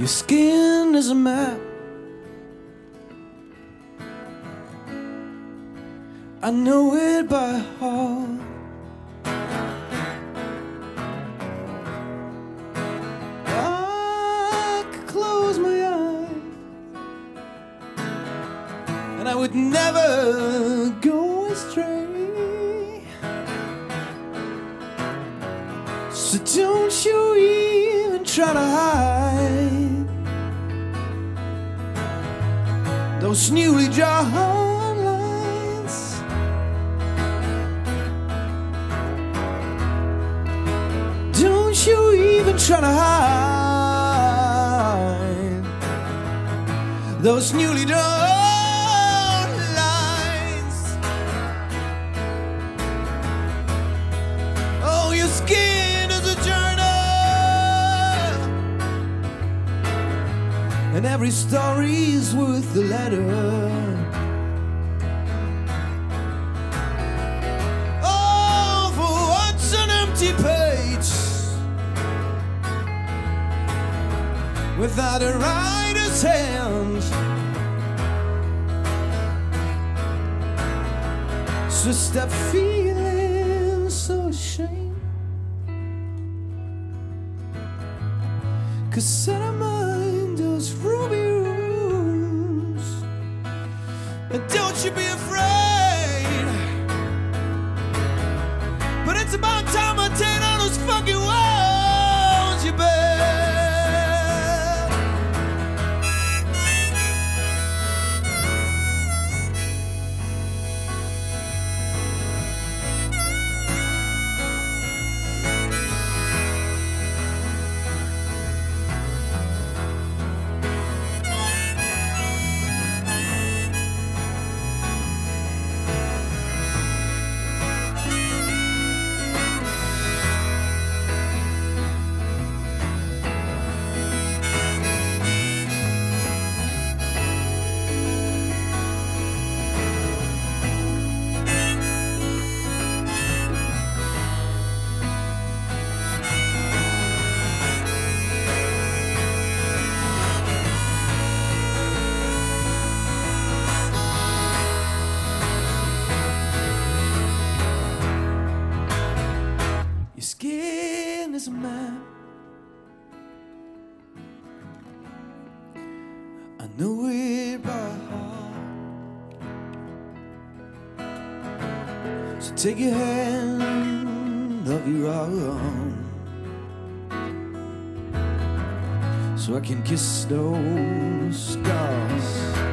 Your skin is a map. I know it by heart. I close my eyes, and I would never go astray. So don't you even try to hide those newly drawn lines. Don't you even try to hide those newly drawn and every story's worth the letter. Oh, for what's an empty page without a writer's hand? So stop feeling take your hand of your own. So I can kiss those scars.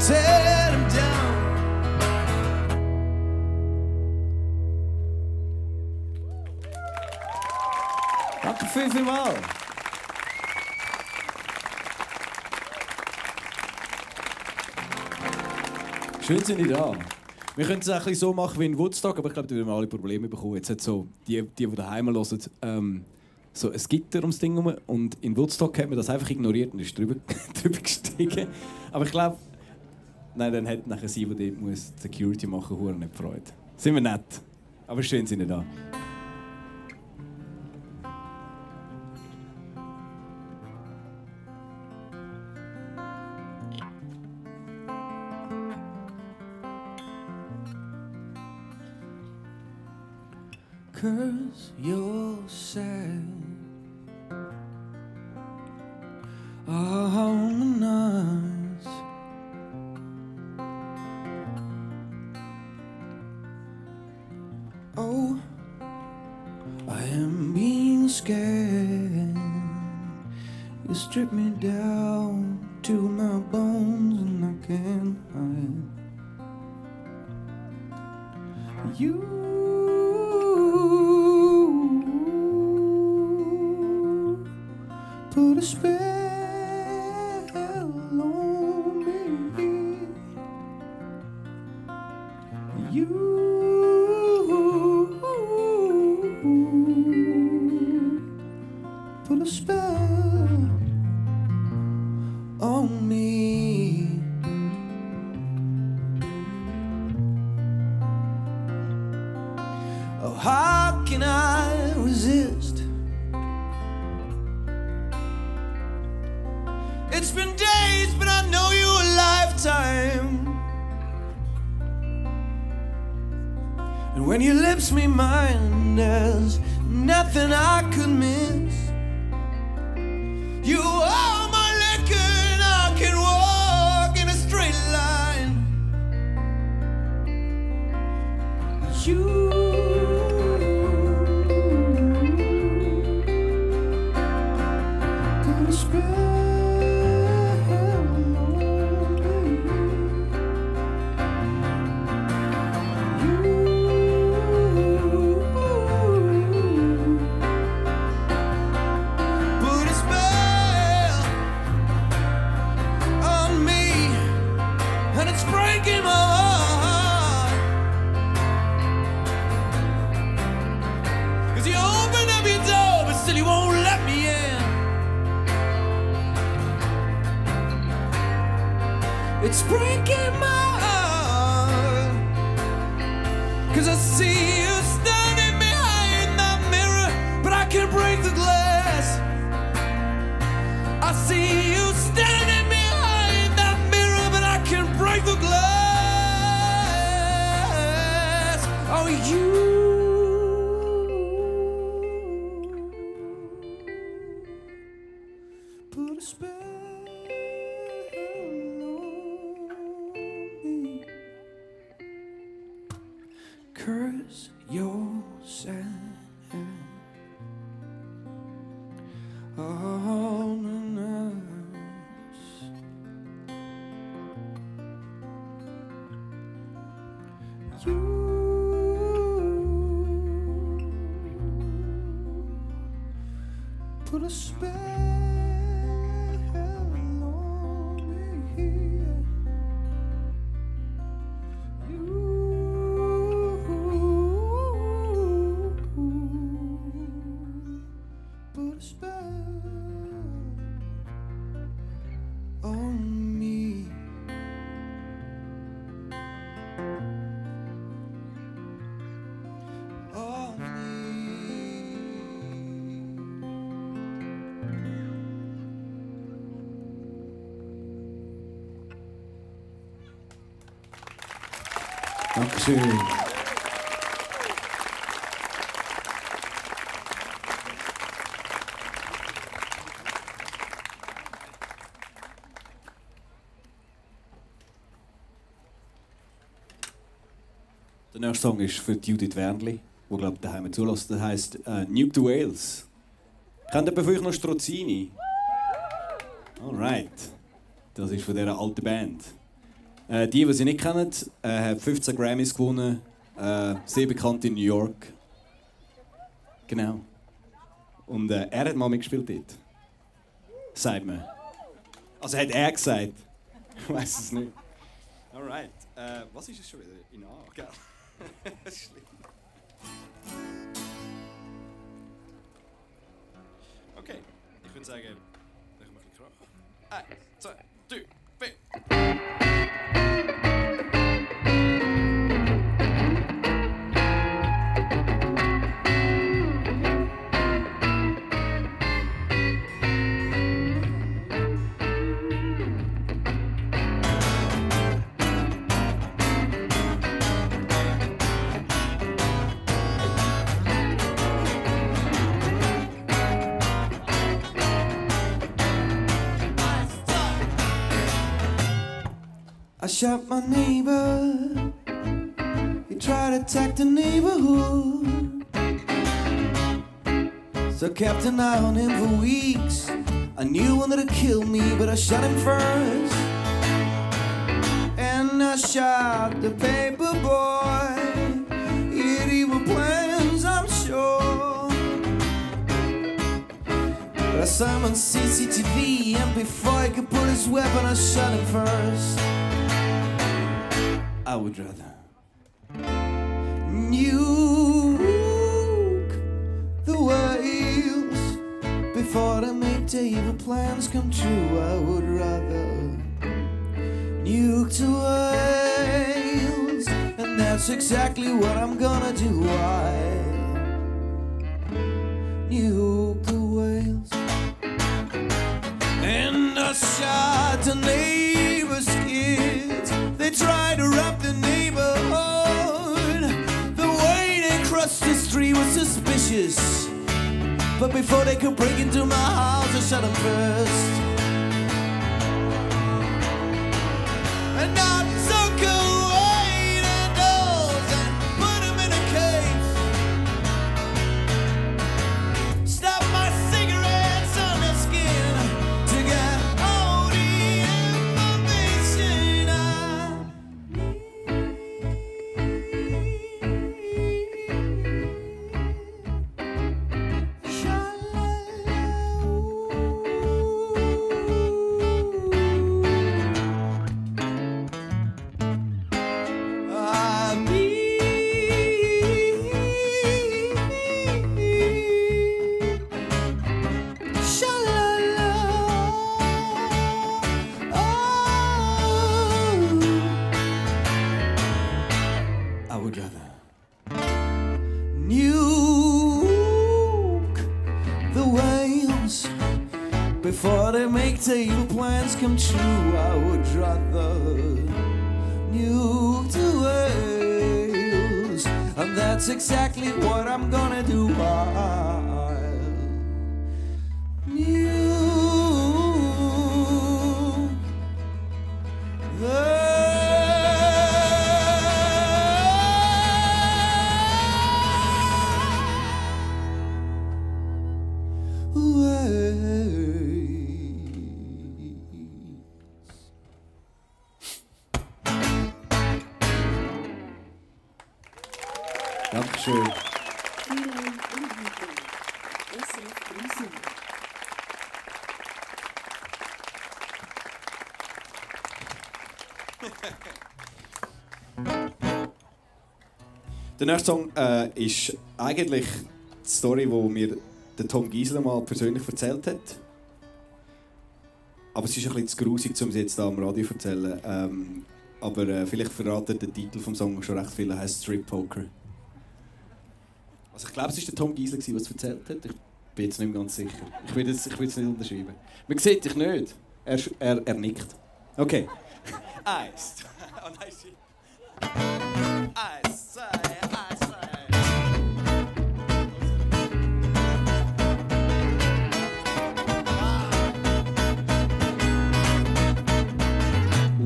Tear them down. Danke viel, viel mal. Schön sind ihr da. Wir können es auch ein bisschen so machen wie in Woodstock, aber ich glaube, da würden wir alle Probleme bekommen. Jetzt hat so die, die, die daheim hören, ähm, so ein Gitter ums Ding herum und in Woodstock hat man das einfach ignoriert und ist drüber, drüber gestiegen. Aber ich glaube, nein, dann hat nachher sie, die dort muss Security machen muss, nicht gefreut. Sind wir nett. Aber schön sind ihr da. Cause you're sad how can I resist? It's been days, but I know you a lifetime. And when your lips meet mine, there's nothing I could miss. You are You put a spell Dankeschön. Der nächste Song ist für Judith Wernli, die glaube ich daheim zulässt. Der heißt äh, Nuke the Wales. Kennt von euch noch Strozzini? Alright. Das ist von dieser alten Band. Äh, die, die sie nicht kennen, äh, hat 15 Grammys gewonnen, äh, sehr bekannt in New York. Genau. Und äh, er hat mal mitgespielt dort. Sagt man. Also hat er gesagt. Ich weiß es nicht. Alright. Äh, was ist es schon wieder? In A, gell? Schlimm. Okay, ich würde sagen, ich mache ein Krach. Eins, shot my neighbor. He tried to attack the neighborhood. So I kept an eye on him for weeks. I knew he wanted to kill me, but I shot him first. And I shot the paper boy. He had evil plans, I'm sure. But I saw him on CCTV, and before he could pull his weapon, I shot him first. I would rather nuke the whales before they make their evil plans come true. I would rather nuke the whales, and that's exactly what I'm gonna do. I nuke the whales, and I shot the kids. They tried to rob the neighborhood. The way they crossed the street was suspicious. But before they could break into my house, I shot them first. And I evil plans come true. I would rather nuke the whales, and that's exactly what I'm gonna do. I'll Der nächste Song äh, ist eigentlich die Story, die mir der Tom Giesler mal persönlich erzählt hat. Aber es ist ein bisschen zu grusig, um es jetzt hier am Radio zu erzählen. Ähm, aber äh, vielleicht verratet der Titel des Songs schon recht viel. Er heißt Strip Poker. Also ich glaube, es war der Tom Giesler, der es erzählt hat. Ich bin jetzt nicht mehr ganz sicher. Ich will es nicht unterschreiben. Man sieht dich nicht. Er, er, er nickt. Okay. Eins. Oh nein. Eins, zwei,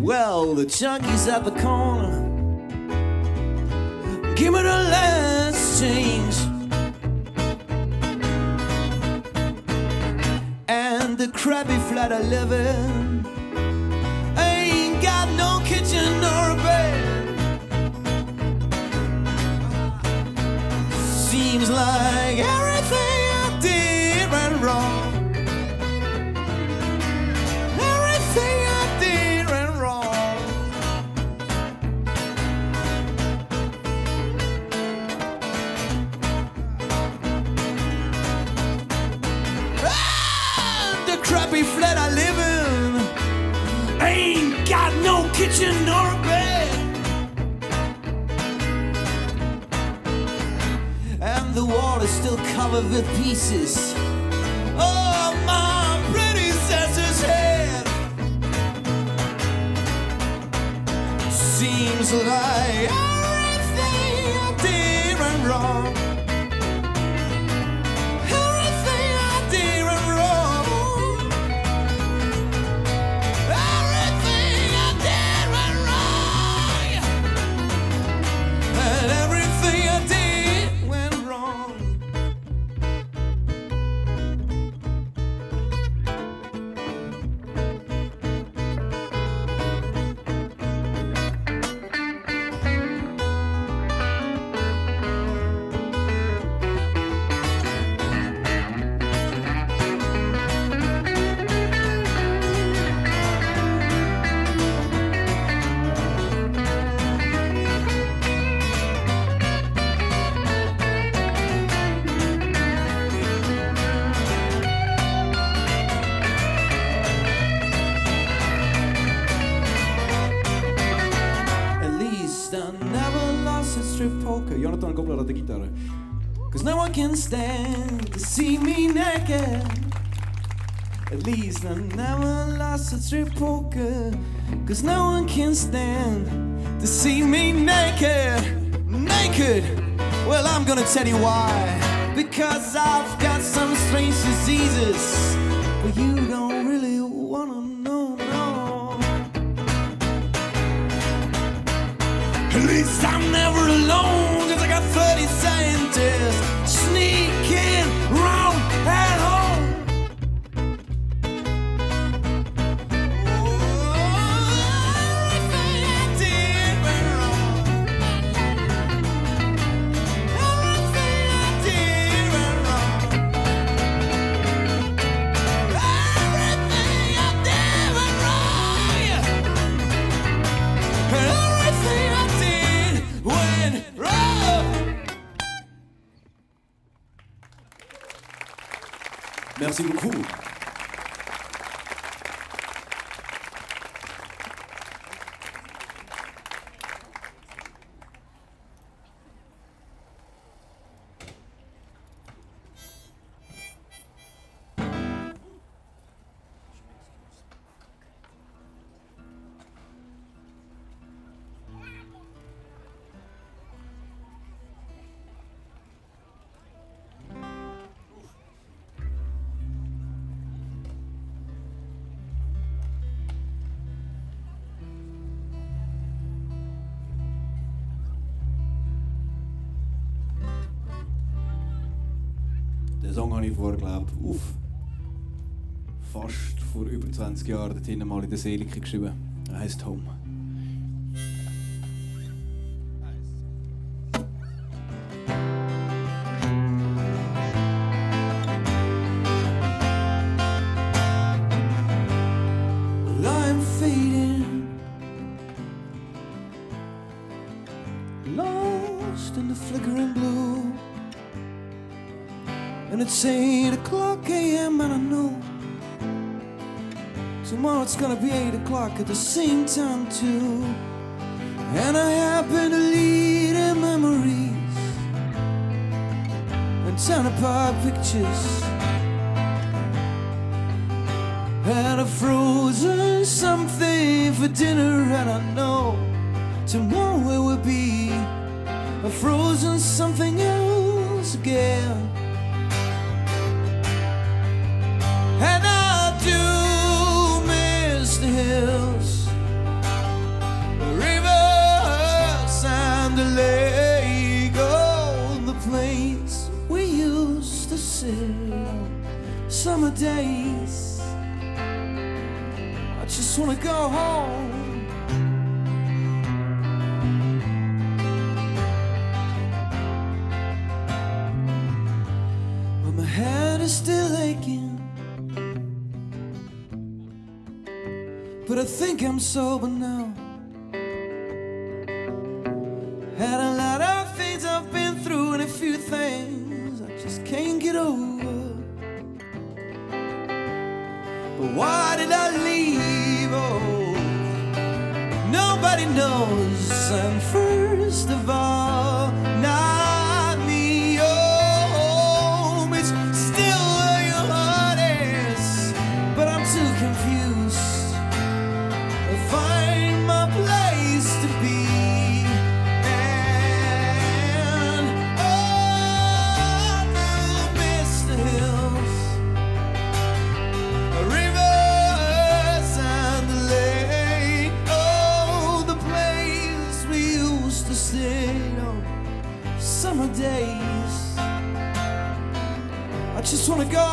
Well, the junkies at the corner. Give me the last change. And the crappy flat I live in. Is still covered pieces. Oh, my predecessor's head. Seems like can stand to see me naked. At least I never lost a strip poker. Cause no one can stand to see me naked. Naked! Well, I'm gonna tell you why. Because I've got some strange diseases. But you don't habe ich vor, glaube auf fast vor über 20 Jahren dort mal in der Selike geschrieben. Er heißt Home. Lost in the flickering blue. And it's 8 o'clock a.m. and I know tomorrow it's gonna be 8 o'clock at the same time too. And I happen to lead in memories and turn apart pictures. And a frozen something for dinner, and I know tomorrow it will be a frozen something else again. On summer days. I just wanna go home. But my head is still aching. But I think I'm sober now. And first of all,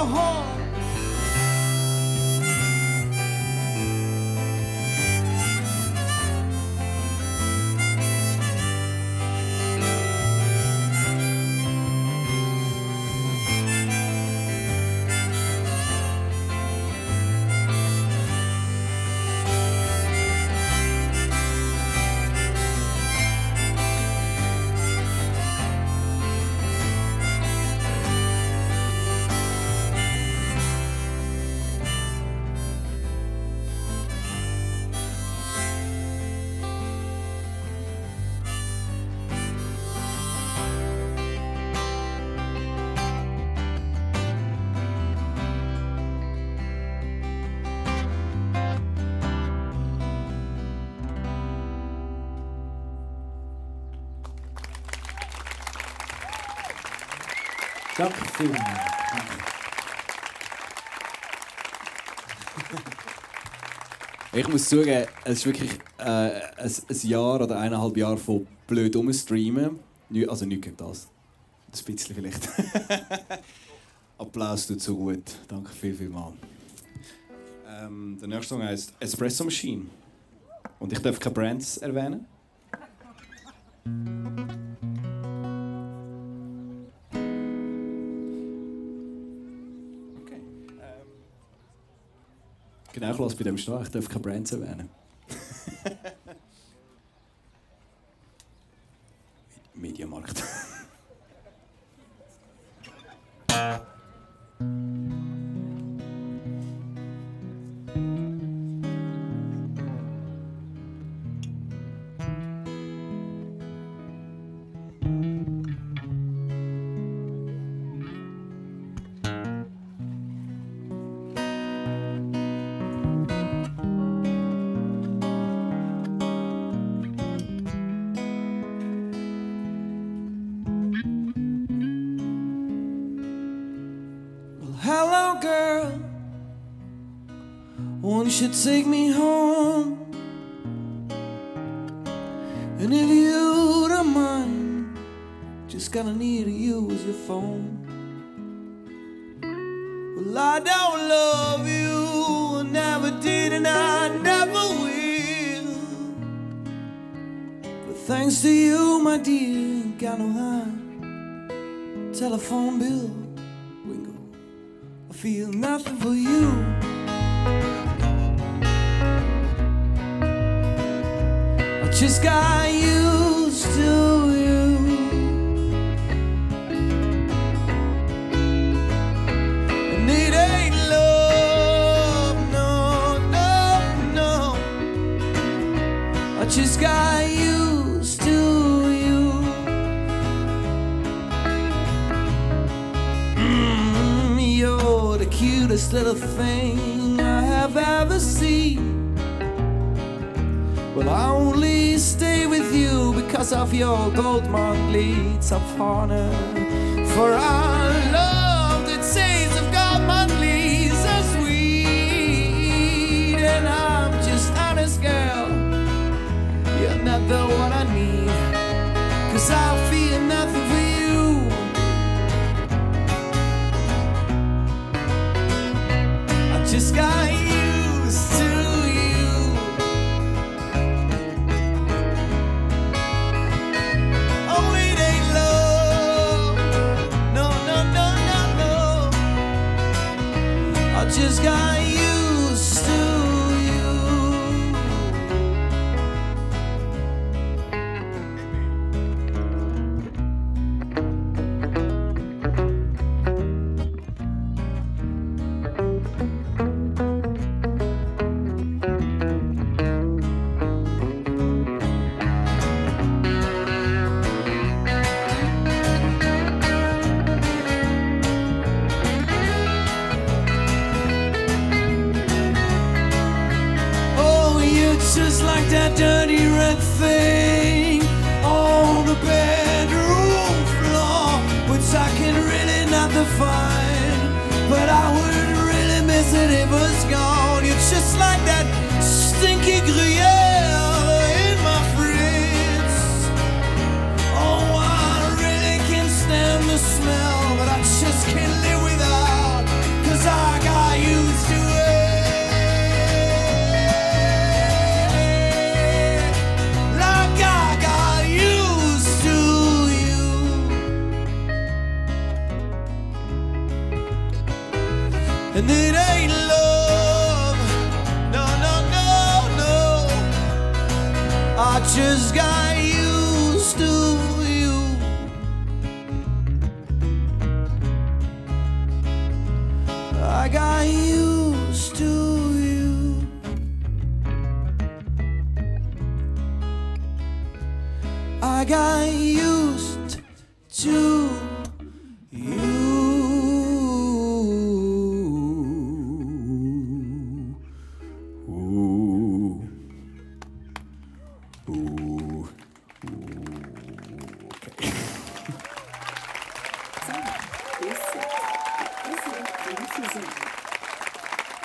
home. Danke vielmals. Ich muss zugeben, es ist wirklich äh, ein, ein Jahr oder eineinhalb Jahre von blöd rumstreamen. Nü- Also nicht gegen das. Das bisschen vielleicht. Applaus tut so gut. Danke viel, viel mal. Ähm, der nächste Song heißt Espresso Machine. Und ich darf keine Brands erwähnen. Genau, ich lasse bei dem stehen. Ich darf keine Brands erwähnen. Mediamarkt. you take me home? And if you don't mind, just gonna need to use your phone. Well, I don't love you, never did, and I never will. But thanks to you, my dear, got no high telephone bill. Wingo. I feel nothing for you. I Goldman liegt am Fahnen.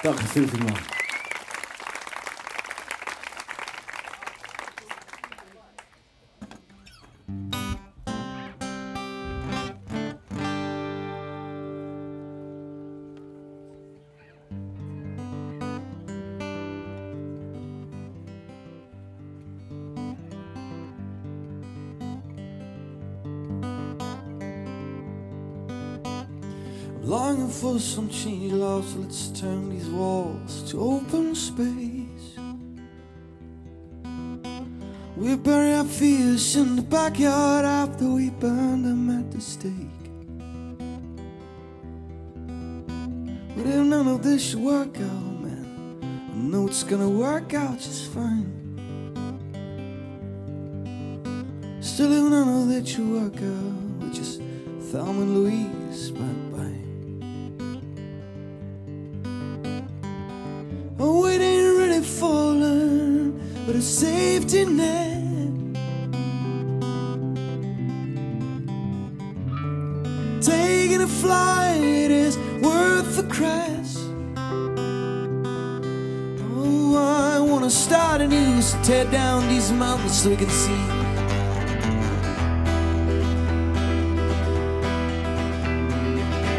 طاقة ثلث المهر some change, love, so let's turn these walls to open space. We bury our fears in the backyard after we burn them at the stake. But if none of this should work out, man, I know it's gonna work out just fine. Still, if none of that should work out, we just Thelma and Louise, bye mountains so we can see.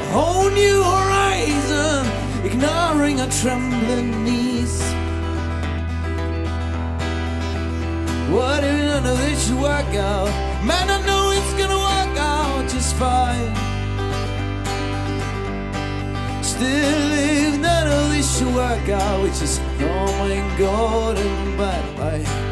A whole new horizon, ignoring our trembling knees. What if none of this should work out? Man, I know it's gonna work out just fine. Still, if none of this should work out, we just oh my god and bye bye. Oh,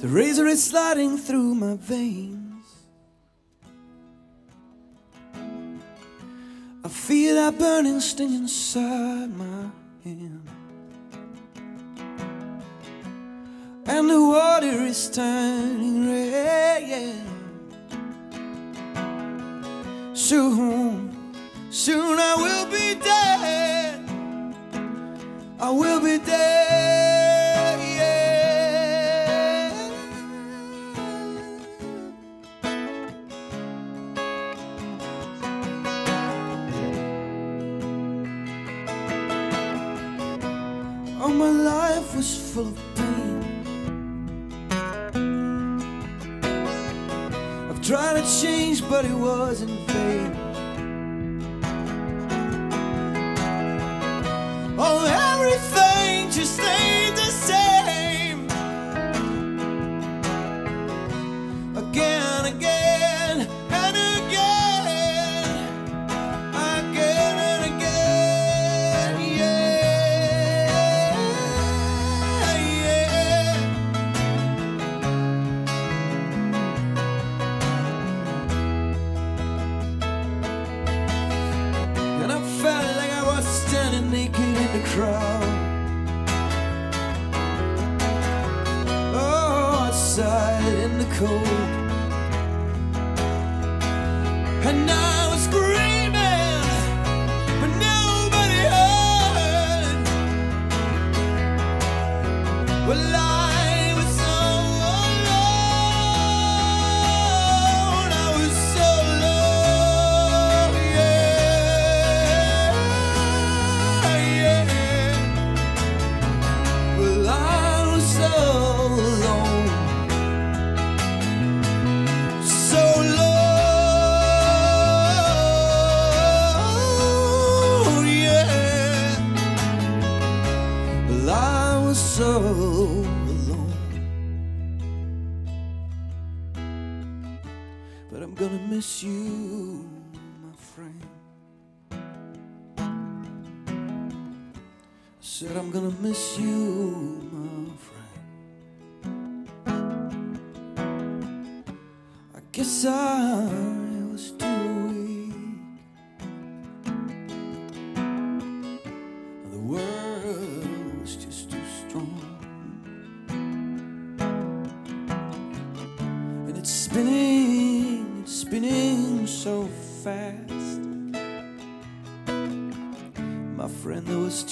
The razor is sliding through my veins. I feel that burning sting inside my hand. And the water is turning red. Soon, soon I will be dead. I will be dead. Was in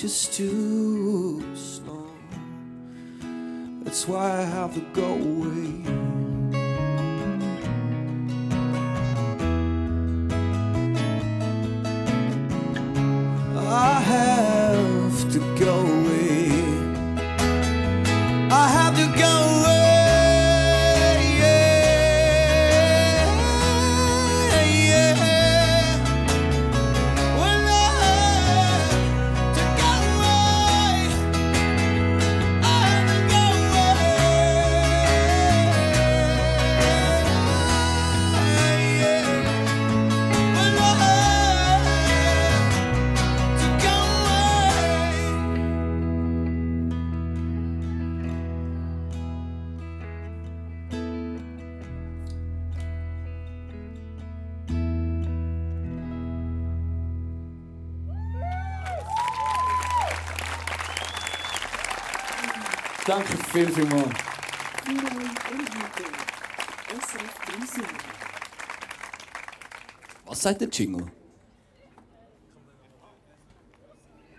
just too slow. That's why I have to go away. Danke viel, viel mal. Feline Inhalte. SRF 3 Sinn. Was sagt der Jingle?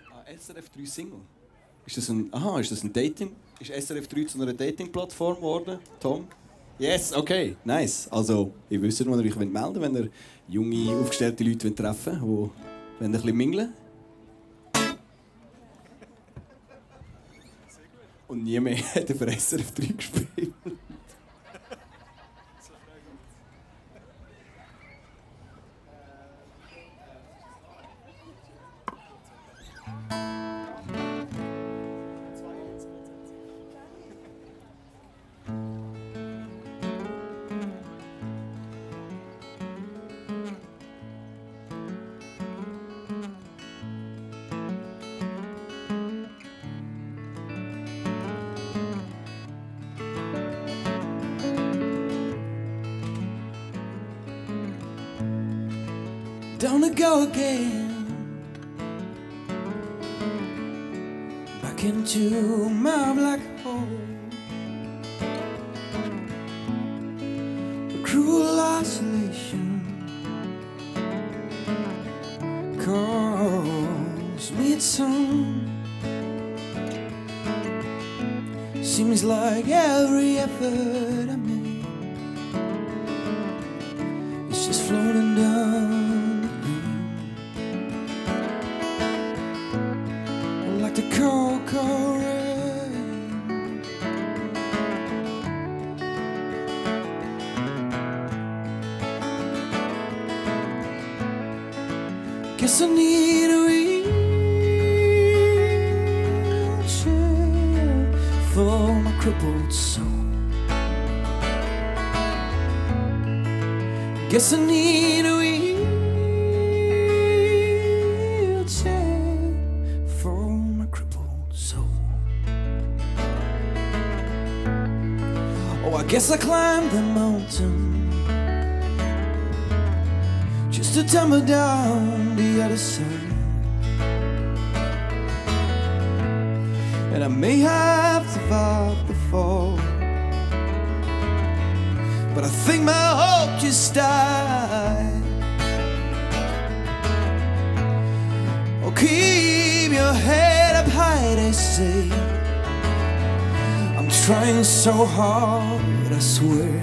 Ah, SRF 3 Single. Ist das ein, aha, ist das ein Dating? Ist SRF 3 zu einer Dating-Plattform geworden, Tom? Yes, okay, nice. Also, ihr wisst, wo ihr euch melden wollt, wenn ihr junge, aufgestellte Leute treffen wollt, die ein bisschen mingeln und niemand hat den Fresser auf 3 gespielt. Guess I need a wheelchair for my crippled soul. Oh, I guess I climbed the mountain just to tumble down the other side. and I may have survived the fall. But I think my hope just died. Oh, keep your head up high, they say. I'm trying so hard, I swear.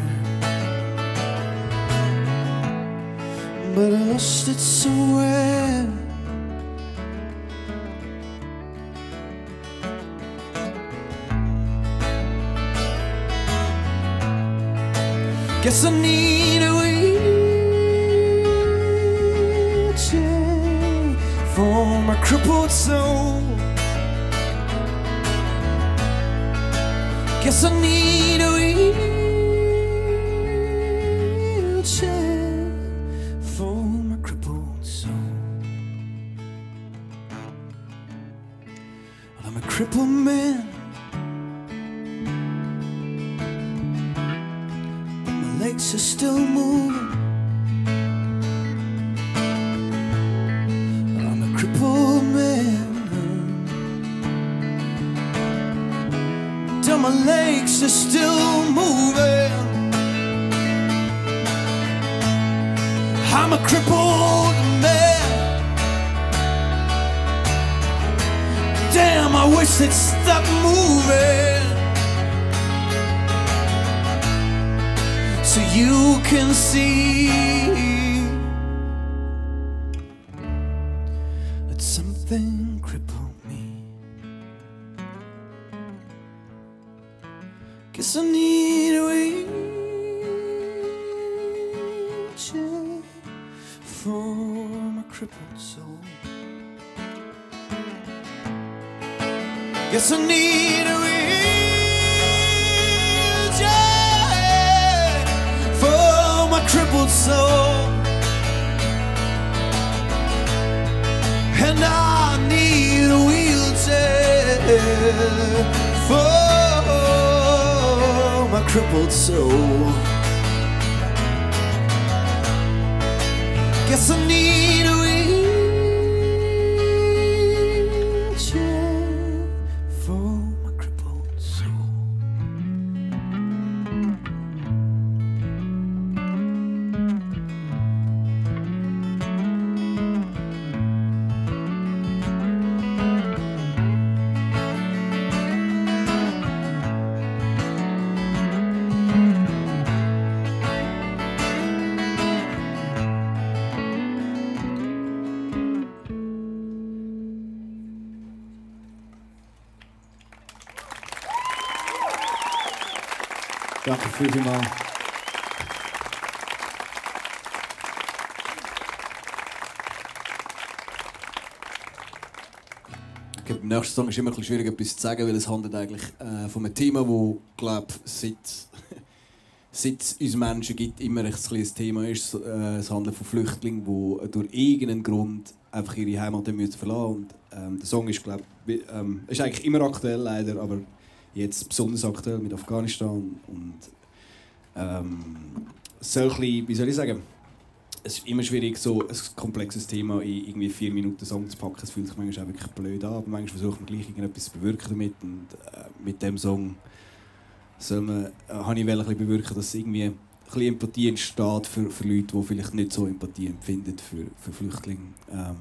But I lost it somewhere. Guess I need a wheelchair for my crippled soul. Guess I need a wheelchair that something crippled me. Guess I need a wheelchair for my crippled soul. Guess I need a wheelchair for my crippled soul. And I need a wheelchair for my crippled soul. Guess I need Ich glaube, Im nächsten Song ist immer ein schwierig, etwas zu sagen, weil es handelt eigentlich äh, von einem Thema, wo glaube seit, seit es uns Menschen gibt, immer ein kleines Thema ist. Äh, es handelt von Flüchtlingen, die durch irgendeinen Grund einfach ihre Heimat müssen verlassen und ähm, Der Song ist, glaube ich, ähm, ist eigentlich immer aktuell leider, aber jetzt besonders aktuell mit Afghanistan und ähm, so wie soll ich sagen, es ist immer schwierig, so ein komplexes Thema in irgendwie vier Minuten Song zu packen. Es fühlt sich manchmal auch wirklich blöd an, aber manchmal versucht man gleich irgendetwas zu bewirken damit. Und äh, mit dem Song soll man, äh, habe ich ein bisschen bewirken, dass irgendwie ein bisschen Empathie entsteht für, für Leute, die vielleicht nicht so Empathie empfinden für, für Flüchtlinge. Ähm,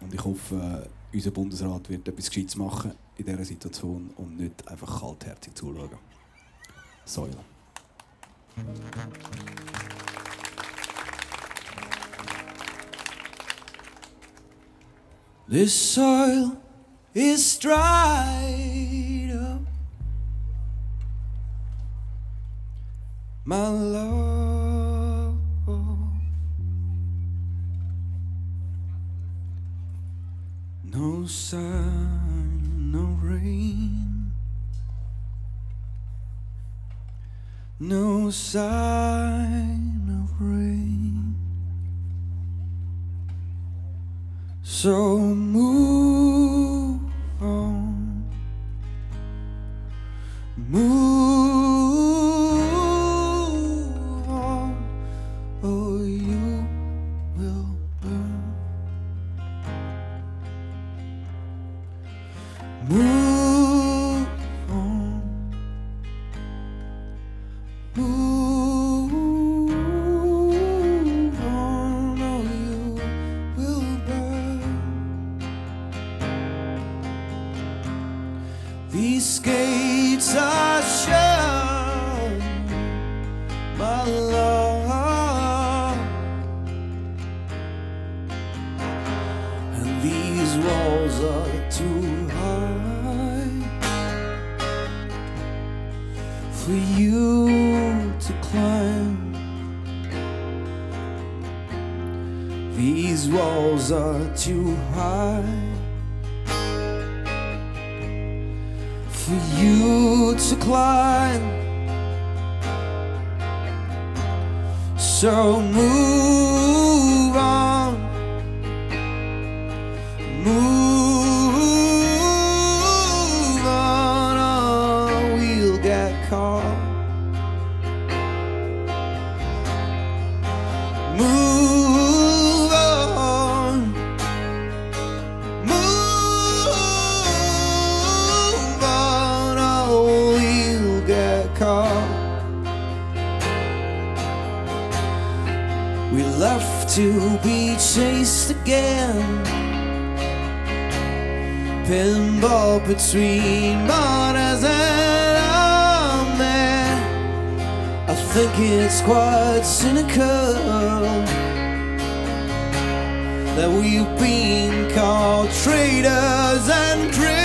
und ich hoffe, äh, unser Bundesrat wird etwas Gescheites machen in dieser Situation und nicht einfach kaltherzig zuschauen. Säule. This soil is dried up. My love. No sun, no rain. No sign of rain. So move for you to climb. So move chased again. Pinball between borders and there. I think it's quite cynical that we've been called traitors and criminals.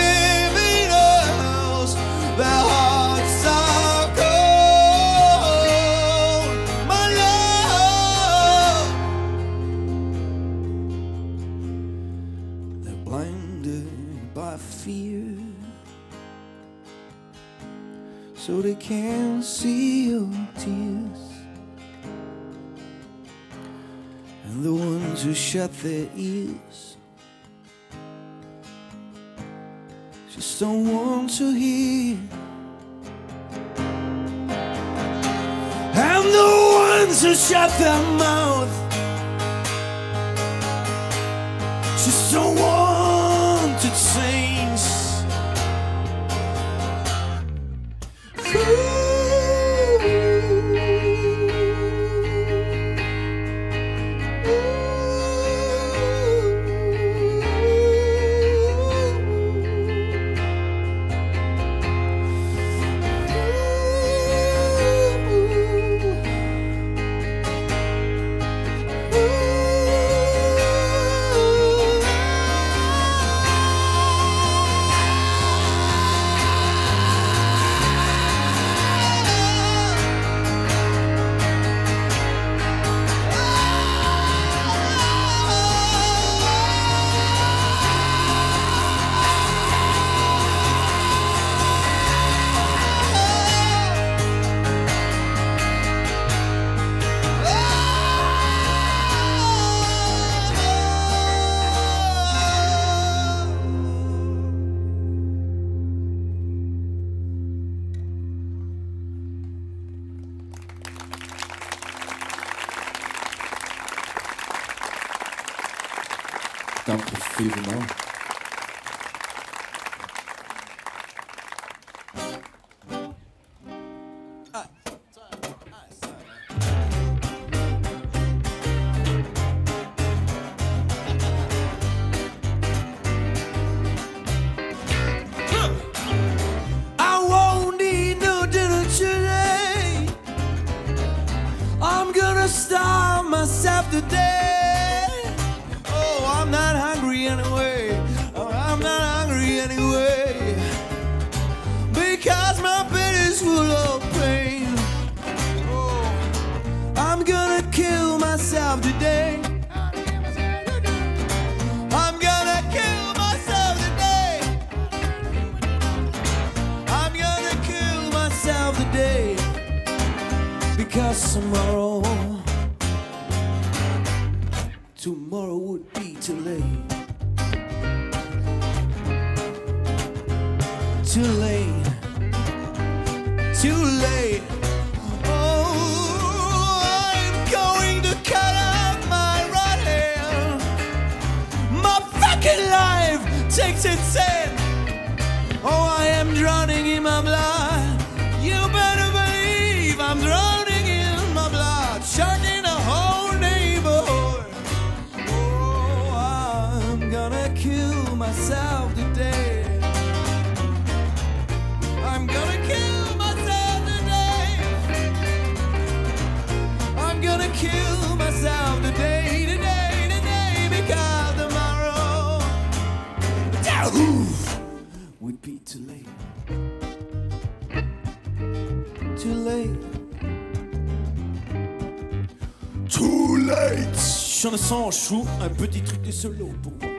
So can't see your tears. And the ones who shut their ears just don't want to hear. And the ones who shut their mouth too late. Oh, I'm going to cut off my right hand. My fucking life takes its end. Oh, I am drowning in my blood. J'en sens chou, un petit truc de solo pour moi.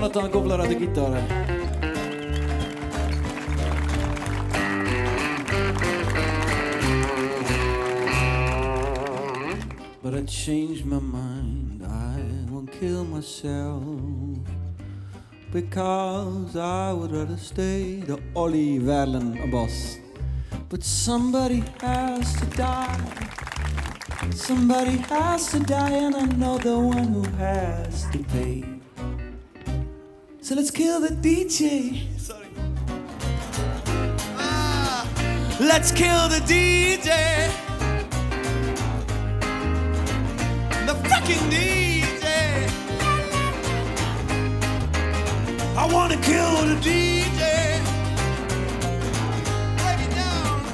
Jonathan. But I changed my mind. I won't kill myself because I would rather stay. the Olli Verlen boss But somebody has to die. Somebody has to die, and I know the one who has to pay. So let's kill the DJ. Ah, let's kill the DJ. The fucking DJ. I wanna kill the DJ. Break it down.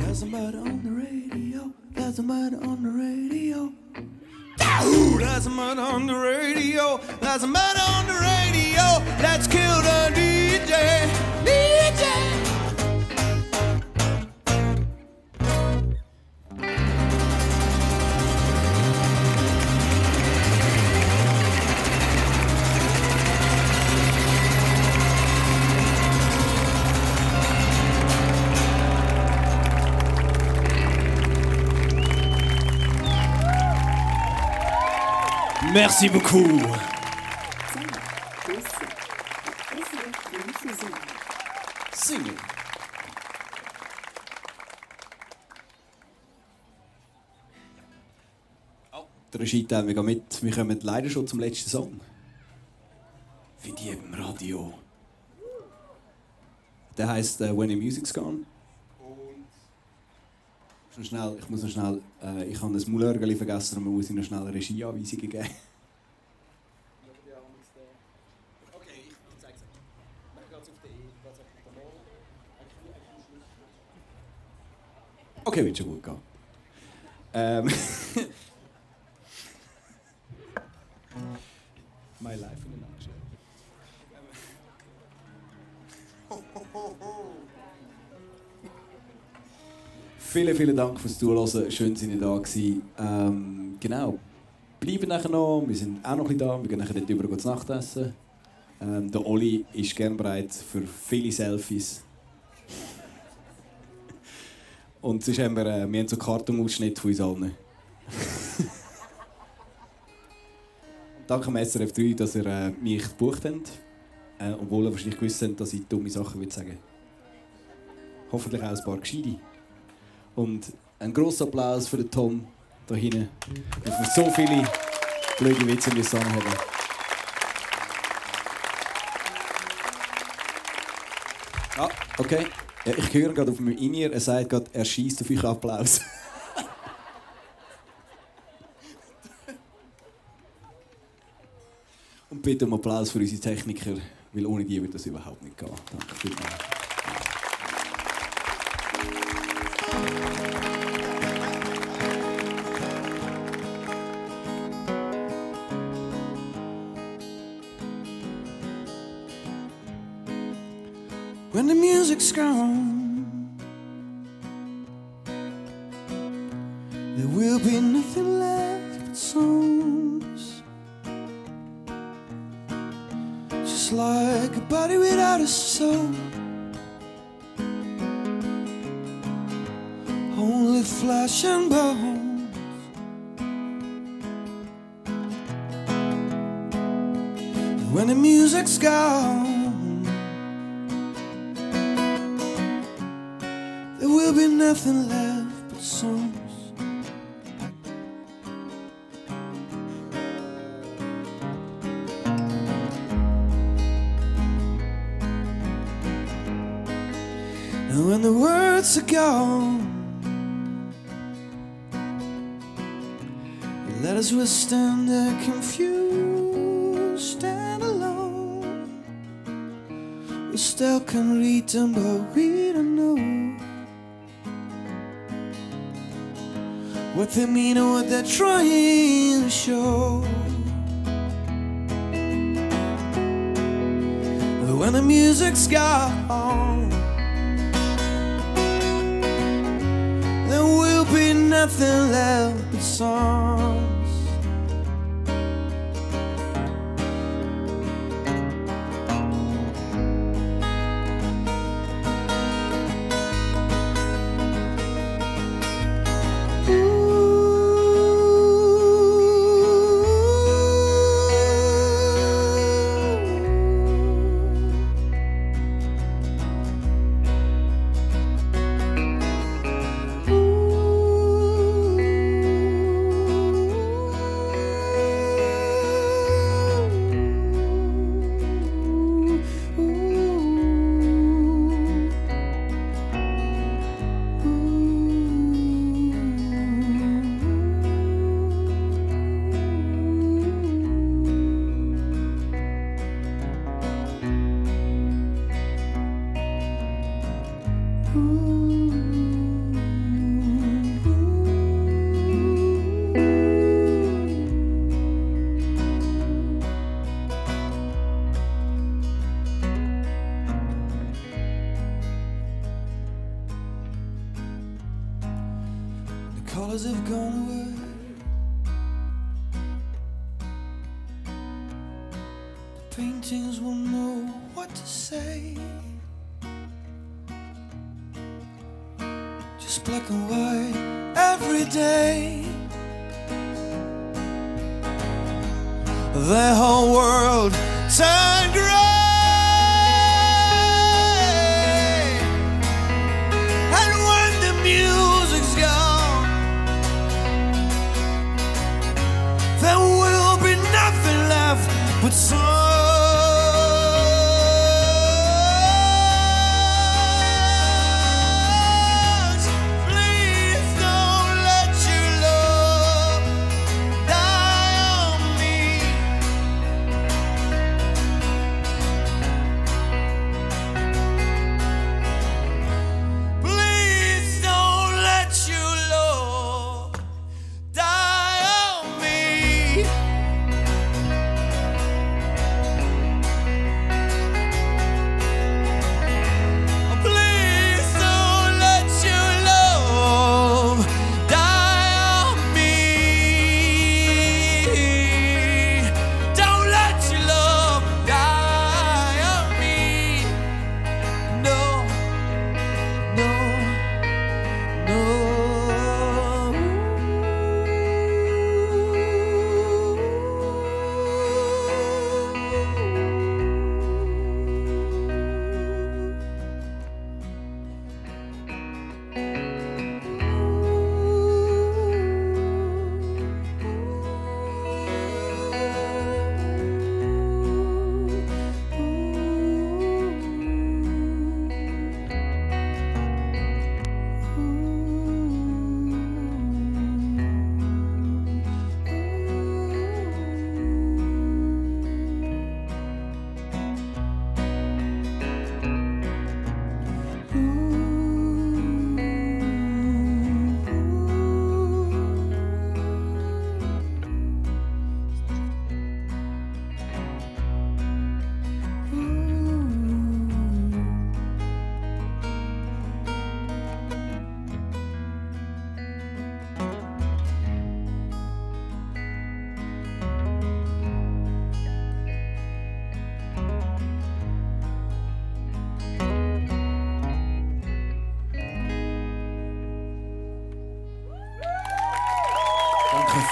There's somebody on the radio. There's somebody on the radio. There's somebody on the radio. There's somebody on the radio. Let's kill the DJ. DJ. Merci beaucoup. Der Regie teilt mir mit. Wir kommen leider schon zum letzten Song. Für die im Radio. Der heißt äh, When the Music's Gone. Schon schnell, ich muss noch schnell, äh, ich habe das Maulörgeli vergessen und man muss ihm noch schnell eine Regieanweisungen geben. Ich. Ich Okay, wird schon gut gehen. Ähm. Vielen, Dank fürs Zuhören. Schön, dass ihr da gewesen. Ähm, genau. Bleiben nachher noch. Wir sind auch noch ein da. Wir gehen nachher dort über zu Nacht essen. Ähm, der Oli ist gern bereit für viele Selfies. Und sonst haben wir, äh, wir haben so Kartonausschnitte von uns allen. Danke am SRF 3, dass ihr äh, mich gebucht habt. Äh, obwohl ihr wahrscheinlich gewusst habt, dass ich dumme Sachen würde sagen Hoffentlich auch ein paar gescheite. Und ein grosser Applaus für den Tom da hinten, der für so viele blöde Witze müssen haben. Ah, okay. Ja, ich höre gerade auf meinem In-Ear, er sagt gerade, er schießt auf euch Applaus. Und bitte um Applaus für unsere Techniker, weil ohne die wird das überhaupt nicht gehen. Danke vielmals. There will be nothing left but songs. Just like a body without a soul. Only flesh and bones. When the music's gone. There will be nothing left words are gone, the letters will stand there confused and alone. We still can read them, but we don't know what they mean or what they're trying to show. When the music's gone, nothing left but songs.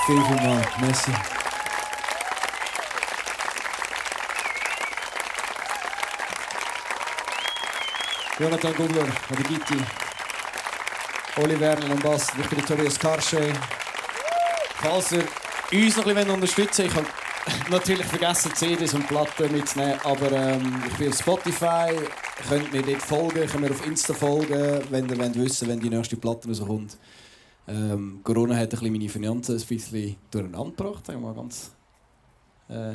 Danke viel, viel mal. Merci. Jonathan Gugler an der Gitti. Oli Werner am Bass. Ich bin Tobias Karsche. Falls ihr uns noch ein unterstützen wollt, ich habe natürlich vergessen, CDs und Platten mitzunehmen, aber ähm, ich bin auf Spotify, könnt mir dort folgen, könnt mir auf Insta folgen, wenn ihr wollt wissen wenn die nächste Platte rauskommt. Ähm, Corona hat ein bisschen meine Finanzen ein bisschen durcheinander gebracht, sagen wir mal ganz äh,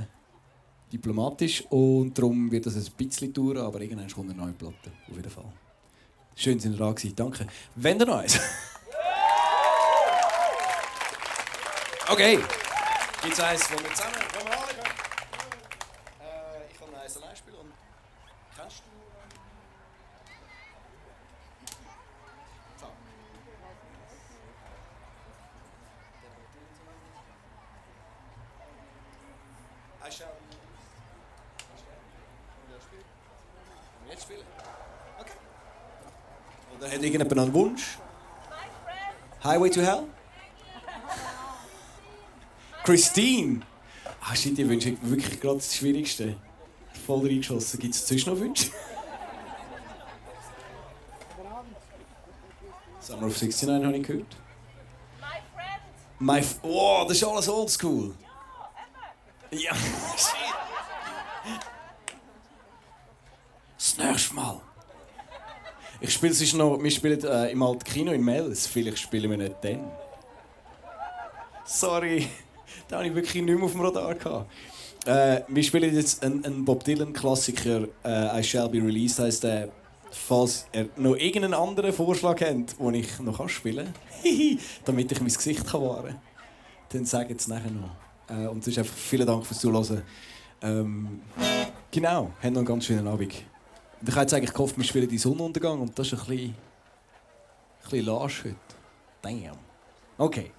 diplomatisch. Und darum wird das ein bisschen dauern, aber irgendwann kommt eine neue Platte, auf jeden Fall. Schön, dass ihr da gewesen. Danke. Wenn ihr noch eins. Okay. Gibt es eins, wo wir zusammen... Irgendjemand einen Wunsch? Highway to Hell? Christine! Ah, shit, ich wünsche wirklich gerade das Schwierigste. Voll reingeschossen. Gibt es sonst noch Wünsche? Summer of 69 habe ich gehört. My friend. My oh, das ist alles oldschool. Ja, shit. Das nächste Mal. Ich spiele es noch, wir spielen äh, im alten Kino in Mels. Vielleicht spielen wir nicht dann. Sorry, da habe ich wirklich nicht mehr auf dem Radar gehabt. Äh, wir spielen jetzt einen, einen Bob Dylan-Klassiker, äh, I Shall Be Released, heisst der. Falls ihr noch irgendeinen anderen Vorschlag habt, den ich noch spielen kann, damit ich mein Gesicht wahren kann, dann sagt es nachher noch. Äh, und sonst einfach vielen Dank fürs Zuhören. Ähm, genau, habt noch einen ganz schönen Abend. Und ich habe jetzt eigentlich gehofft, wir spielen die Sonnenuntergang und das ist ein bisschen, ein bisschen heute. Damn. Okay.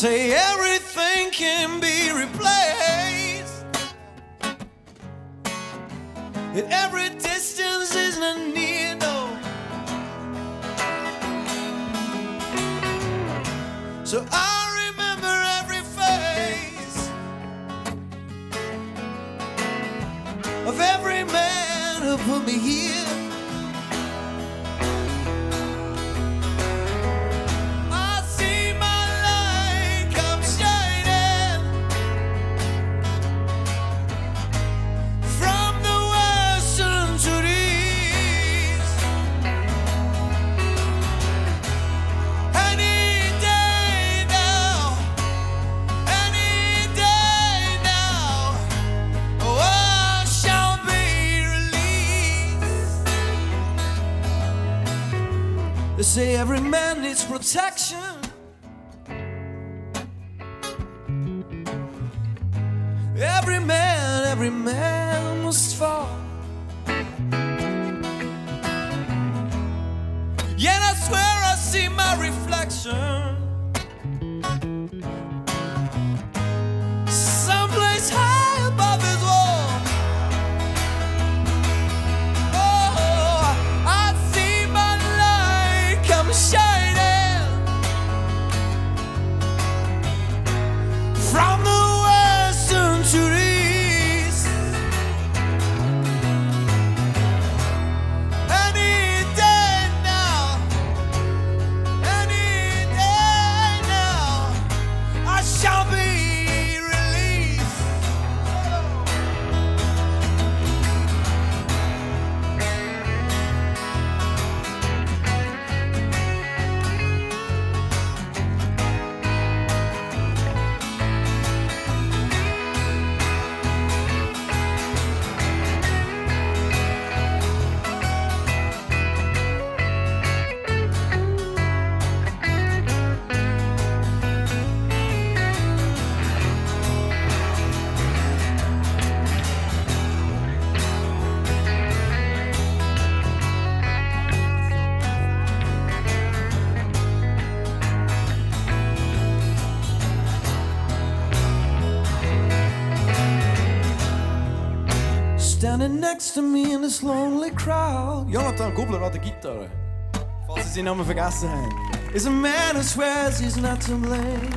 They everything can be replaced. Every of every man who put me here. Protection. Next to me in this lonely crowd. Jonathan Gubler an der Gitarre. Falls Sie seinen Namen vergessen haben. Is a man who swears he's not to blame.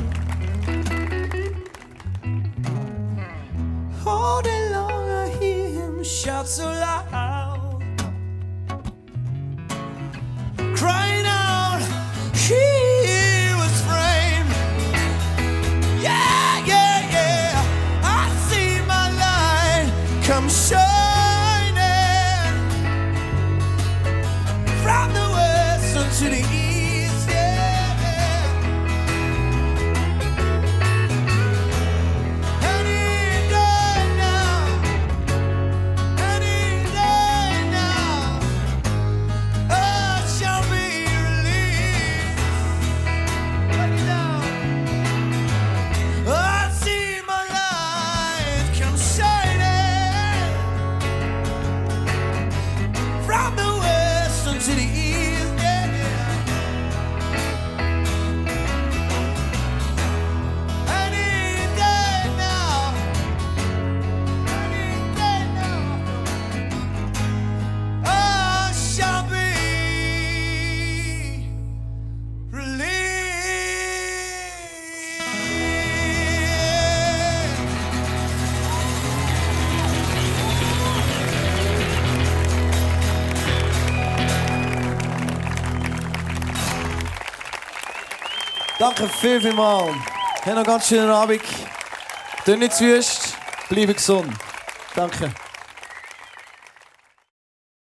All day long I hear him shout so loud, crying out, he was framed. Yeah, yeah, yeah. I see my light come shining Danke viel, viel mal. Habt noch ganz schönen Abend. Tut nicht zu wüst. Bleibe gesund. Danke.